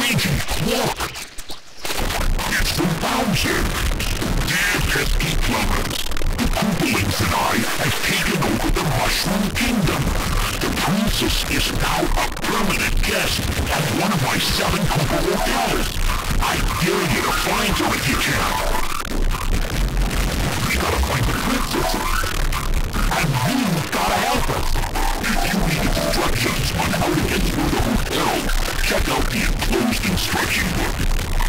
Luigi, look! It's the mountain! Dear pesky plumbers, the Koopalings and I have taken over the Mushroom Kingdom. The princess is now a permanent guest at one of my seven Koopa hotels. first instruction book.